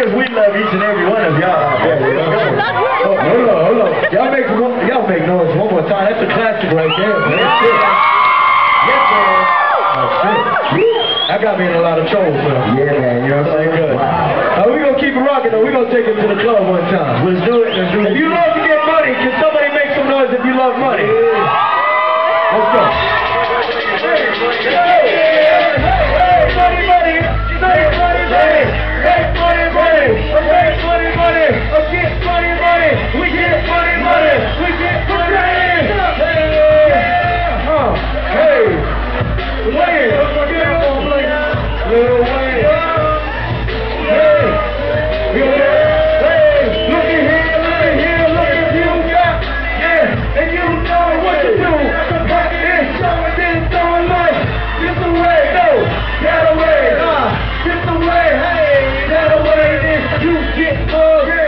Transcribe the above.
is we love each and every one of y'all. Oh, hold on, hold on. Y'all make, y'all make noise one more time. That's a classic right there, man. That's it. Yes, man. That's it. I got me in a lot of trouble, so. Yeah, man. You know what I'm saying? Good. Wow. Uh, we gonna keep it rocking though. We gonna take it to the club one time. Let's do it. Let's do it. If you love to get money, can somebody make some noise if you love money? Go!